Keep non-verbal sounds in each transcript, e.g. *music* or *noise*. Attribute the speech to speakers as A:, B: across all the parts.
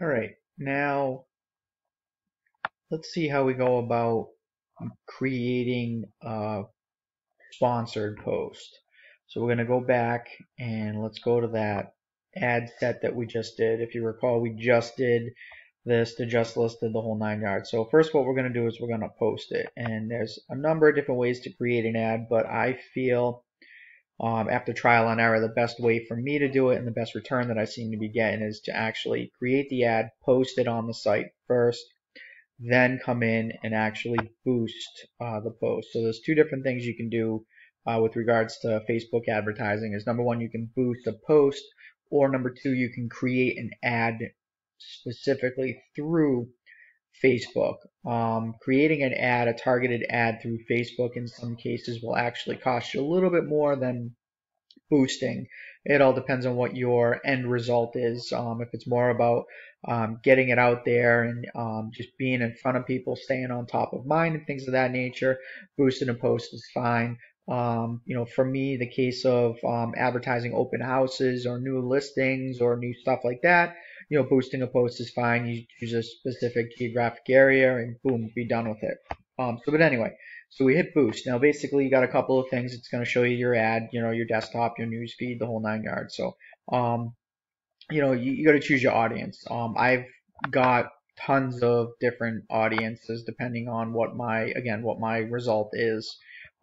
A: All right, now let's see how we go about creating a sponsored post. So we're going to go back and let's go to that ad set that we just did. If you recall, we just did this to just listed the whole nine yards. So first what we're going to do is we're going to post it. And there's a number of different ways to create an ad, but I feel um, after trial and error, the best way for me to do it and the best return that I seem to be getting is to actually create the ad, post it on the site first, then come in and actually boost uh, the post. So there's two different things you can do uh, with regards to Facebook advertising. Is number one, you can boost a post, or number two, you can create an ad specifically through Facebook. Um, creating an ad, a targeted ad through Facebook in some cases will actually cost you a little bit more than boosting. It all depends on what your end result is. Um, if it's more about um, getting it out there and um, just being in front of people, staying on top of mind and things of that nature, boosting a post is fine. Um, you know, for me, the case of um, advertising open houses or new listings or new stuff like that, you know, boosting a post is fine. You choose a specific geographic area and boom, be done with it. Um, so, but anyway, so we hit boost. Now, basically, you got a couple of things. It's going to show you your ad, you know, your desktop, your news feed, the whole nine yards. So, um, you know, you, you got to choose your audience. Um, I've got tons of different audiences depending on what my, again, what my result is.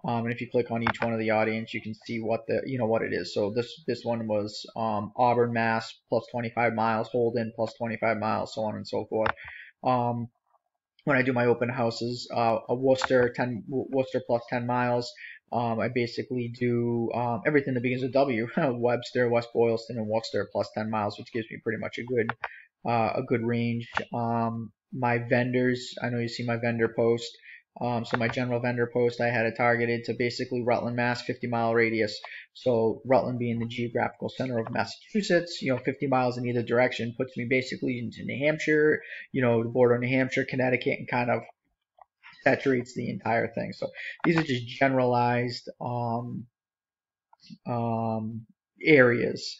A: Um, and if you click on each one of the audience, you can see what the you know what it is. So this this one was um, Auburn, Mass, plus 25 miles, Holden, plus 25 miles, so on and so forth. Um, when I do my open houses, uh, a Worcester 10 Worcester plus 10 miles. Um, I basically do um, everything that begins with W: *laughs* Webster, West Boylston, and Worcester plus 10 miles, which gives me pretty much a good uh, a good range. Um, my vendors, I know you see my vendor post. Um, so my general vendor post, I had it targeted to basically Rutland, Mass, 50 mile radius. So Rutland being the geographical center of Massachusetts, you know, 50 miles in either direction puts me basically into New Hampshire, you know, the border of New Hampshire, Connecticut, and kind of saturates the entire thing. So these are just generalized um, um, areas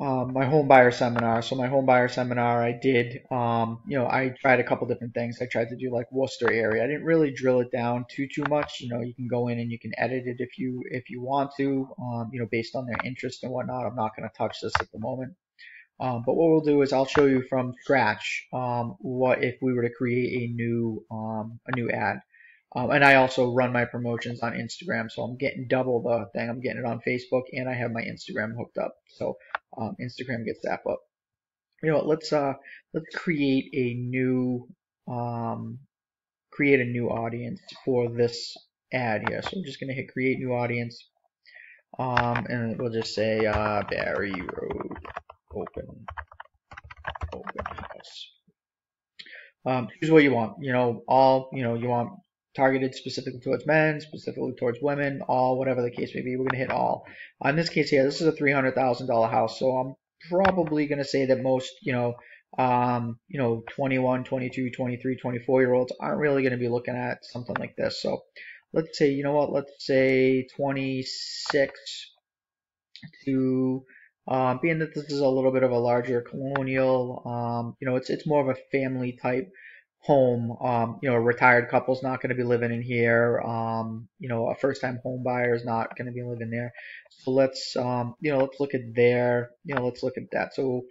A: um, my home buyer seminar. So my home buyer seminar, I did, um, you know, I tried a couple different things. I tried to do like Worcester area. I didn't really drill it down too too much. You know, you can go in and you can edit it if you if you want to, um, you know, based on their interest and whatnot. I'm not going to touch this at the moment. Um, but what we'll do is I'll show you from scratch um, what if we were to create a new um, a new ad. Um, and I also run my promotions on Instagram, so I'm getting double the thing. I'm getting it on Facebook, and I have my Instagram hooked up. So um, Instagram gets that. But you know, let's uh, let's create a new um, create a new audience for this ad here. So I'm just gonna hit create new audience, um, and we'll just say uh, Barry Road open open house. Um, what you want. You know, all you know, you want targeted specifically towards men, specifically towards women, all, whatever the case may be. We're going to hit all. In this case here, this is a $300,000 house, so I'm probably going to say that most, you know, um, you know, 21, 22, 23, 24 year olds aren't really going to be looking at something like this. So let's say, you know what, let's say 26 to, um, being that this is a little bit of a larger colonial, um, you know, it's, it's more of a family type home. Um, you know, a retired couple's not going to be living in here. Um, you know, a first-time home buyer is not going to be living there. So let's, um, you know, let's look at their, you know, let's look at that. So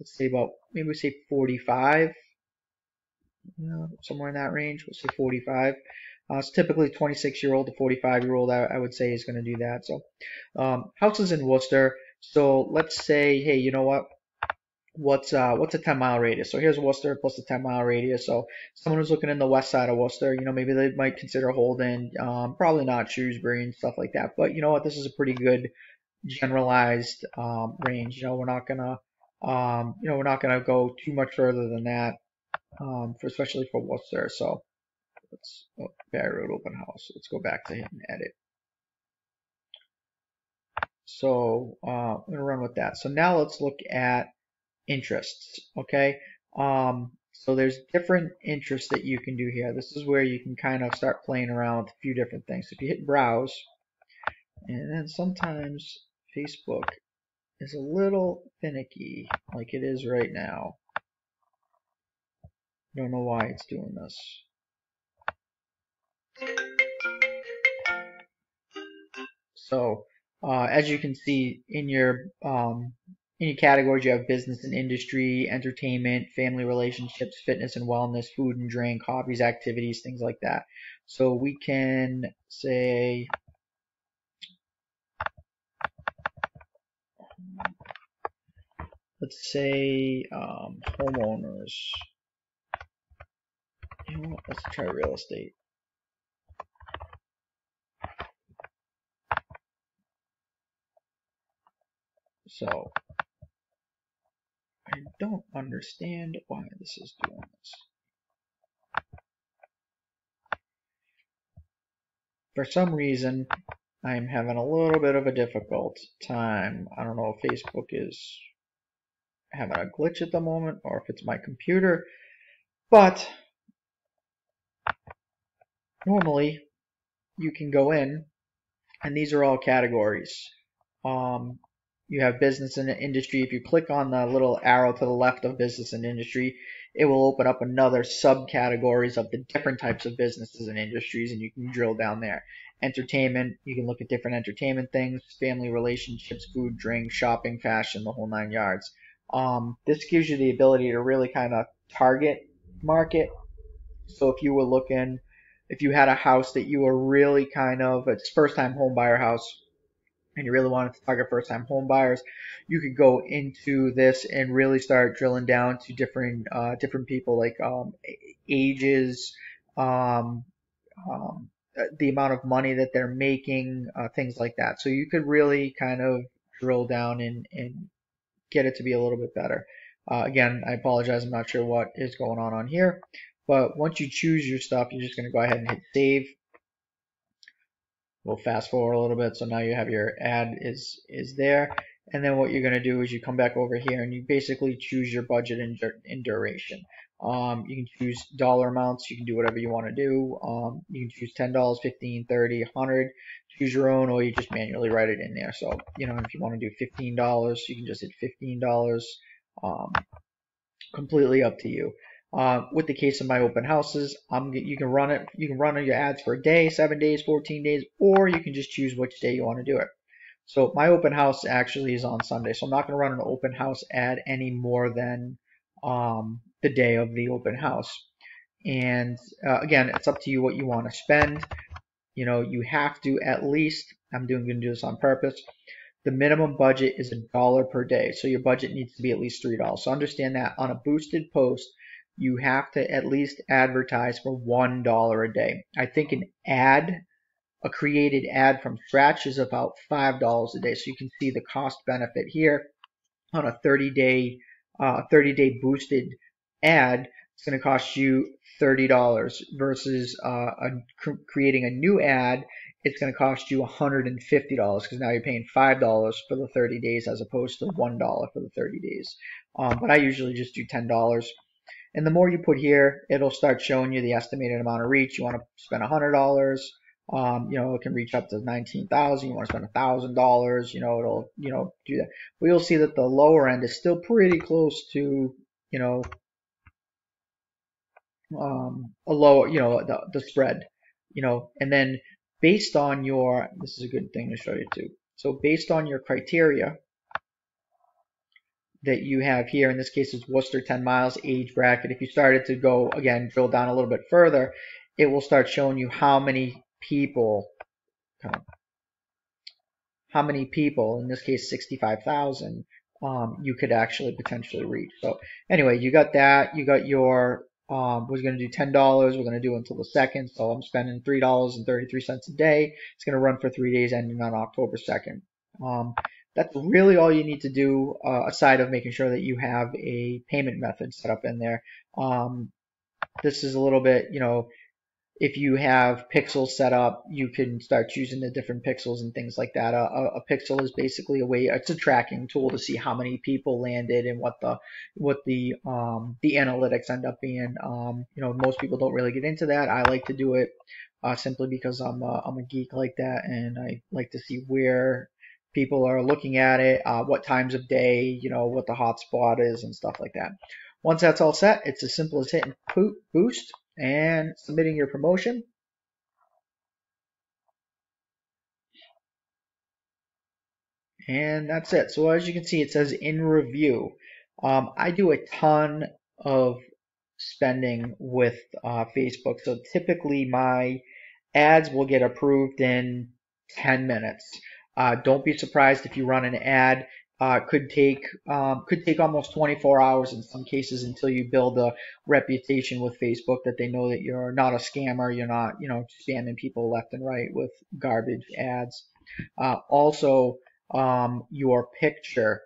A: let's say about maybe we say 45, you know, somewhere in that range. We'll say 45. Uh, it's typically 26 year old to 45 year old. I, I would say is going to do that. So um, houses in Worcester. So let's say, hey, you know what? What's uh, what's a 10 mile radius. So here's Worcester plus a 10 mile radius. So someone who's looking in the west side of Worcester, you know, maybe they might consider Holden, um, probably not Shrewsbury and stuff like that. But you know what, this is a pretty good generalized um, range. You know, we're not gonna, um, you know, we're not gonna go too much further than that, um, for, especially for Worcester. So let's oh, Barry Road Open House. Let's go back to him and edit. So uh, I'm gonna run with that. So now let's look at interests, okay? Um, so there's different interests that you can do here. This is where you can kind of start playing around with a few different things. If you hit browse, and then sometimes Facebook is a little finicky, like it is right now. Don't know why it's doing this. So uh, as you can see in your um, in your categories, you have business and industry, entertainment, family relationships, fitness and wellness, food and drink, hobbies, activities, things like that. So we can say let's say um, homeowners. You know what? Let's try real estate. So don't understand why this is doing this. For some reason, I'm having a little bit of a difficult time. I don't know if Facebook is having a glitch at the moment or if it's my computer, but normally you can go in and these are all categories. Um, you have business and industry. If you click on the little arrow to the left of business and industry, it will open up another subcategories of the different types of businesses and industries, and you can drill down there. Entertainment, you can look at different entertainment things, family relationships, food, drink, shopping, fashion, the whole nine yards. Um, this gives you the ability to really kind of target market. So if you were looking, if you had a house that you were really kind of, it's first time home buyer house, and you really wanted to target first time home buyers, you could go into this and really start drilling down to different uh, different people like um, ages, um, um, the amount of money that they're making, uh, things like that. So you could really kind of drill down and, and get it to be a little bit better. Uh, again, I apologize. I'm not sure what is going on on here. But once you choose your stuff, you're just going to go ahead and hit save. We'll fast forward a little bit. So now you have your ad is, is there. And then what you're going to do is you come back over here and you basically choose your budget and, duration. Um, you can choose dollar amounts. You can do whatever you want to do. Um, you can choose $10, 15, 30, 100. Choose your own or you just manually write it in there. So, you know, if you want to do $15, you can just hit $15. Um, completely up to you. Uh, with the case of my open houses, I'm, you can run it. You can run your ads for a day, seven days, 14 days, or you can just choose which day you want to do it. So my open house actually is on Sunday, so I'm not going to run an open house ad any more than um, the day of the open house. And uh, again, it's up to you what you want to spend. You know, you have to at least. I'm doing going to do this on purpose. The minimum budget is a dollar per day, so your budget needs to be at least three dollars. So understand that on a boosted post, you have to at least advertise for one dollar a day. I think an ad, a created ad from scratch, is about five dollars a day. So you can see the cost benefit here on a 30 day, uh, 30 day boosted ad. It's going to cost you $30 versus uh, a, creating a new ad. It's going to cost you $150 because now you're paying $5 for the 30 days as opposed to $1 for the 30 days. Um, but I usually just do $10. And the more you put here, it'll start showing you the estimated amount of reach. You want to spend $100. Um, you know, it can reach up to 19,000. You want to spend $1,000. You know, it'll, you know, do that. But you'll see that the lower end is still pretty close to, you know, um, a lower, you know, the, the spread, you know, and then based on your, this is a good thing to show you too. So based on your criteria, that you have here. In this case, it's Worcester 10 miles age bracket. If you started to go, again, drill down a little bit further, it will start showing you how many people, how many people, in this case, 65,000, um, you could actually potentially reach. So anyway, you got that. You got your, um, we're going to do $10. We're going to do until the second. So I'm spending $3.33 a day. It's going to run for three days ending on October 2nd. Um, that's really all you need to do uh, aside of making sure that you have a payment method set up in there. Um, this is a little bit, you know, if you have pixels set up, you can start choosing the different pixels and things like that. A, a, pixel is basically a way, it's a tracking tool to see how many people landed and what the what the um, the analytics end up being. Um, you know, most people don't really get into that. I like to do it uh, simply because I'm a, I'm a geek like that, and I like to see where people are looking at it, uh, what times of day, you know, what the hotspot is and stuff like that. once that's all set, it's as simple as hitting boost and submitting your promotion. And that's it. So as you can see, it says in review. Um, I do a ton of spending with uh, Facebook. So typically my ads will get approved in 10 minutes. Uh, don't be surprised if you run an ad. Uh, could take um, could take almost 24 hours in some cases until you build a reputation with Facebook that they know that you're not a scammer, you're not you know spamming people left and right with garbage ads. Uh, also, um, your picture.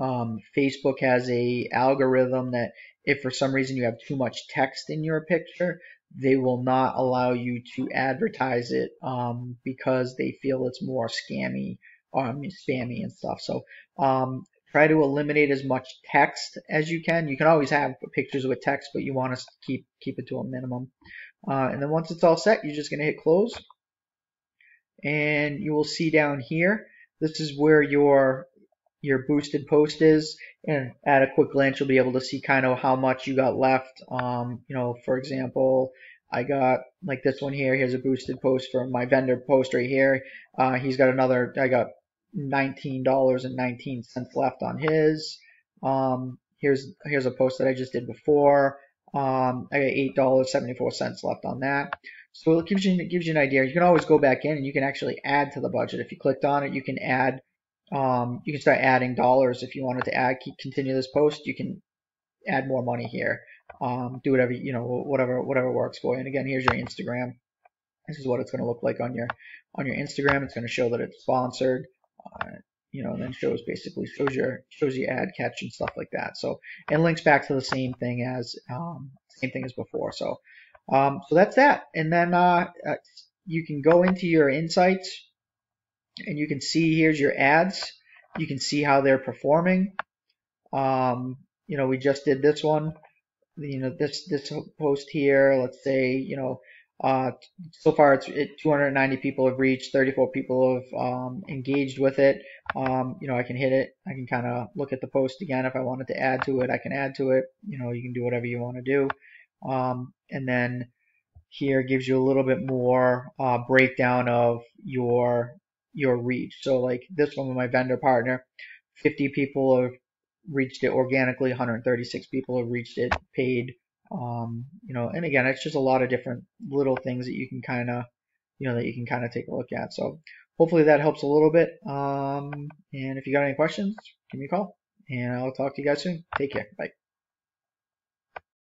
A: Um, Facebook has a algorithm that if for some reason you have too much text in your picture, they will not allow you to advertise it um, because they feel it's more scammy, um, spammy and stuff. So um, try to eliminate as much text as you can. You can always have pictures with text, but you want to keep keep it to a minimum. Uh, and then once it's all set, you're just going to hit close, and you will see down here. This is where your your boosted post is and at a quick glance you'll be able to see kind of how much you got left. Um, you know for example I got like this one here here's a boosted post from my vendor post right here. Uh, he's got another I got $19.19 left on his. Um, here's here's a post that I just did before. Um, I got eight dollars seventy four cents left on that. So it gives you it gives you an idea. You can always go back in and you can actually add to the budget. If you clicked on it you can add um, you can start adding dollars if you wanted to add, keep, continue this post. You can add more money here. Um, do whatever you know, whatever whatever works for you. And again, here's your Instagram. This is what it's going to look like on your on your Instagram. It's going to show that it's sponsored. Uh, you know, and then shows basically shows your shows your ad catch and stuff like that. So and links back to the same thing as um, same thing as before. So um, so that's that. And then uh, uh you can go into your insights and you can see here's your ads. You can see how they're performing. Um, you know, we just did this one. You know, this this post here. Let's say you know, uh, so far it's it, 290 people have reached, 34 people have um, engaged with it. Um, you know, I can hit it. I can kind of look at the post again if I wanted to add to it. I can add to it. You know, you can do whatever you want to do. Um, and then here gives you a little bit more uh, breakdown of your your reach. So like this one with my vendor partner, 50 people have reached it organically, 136 people have reached it paid. Um, you know, and again, it's just a lot of different little things that you can kind of, you know, that you can kind of take a look at. So hopefully that helps a little bit. Um, and if you got any questions, give me a call and I'll talk to you guys soon. Take care. Bye.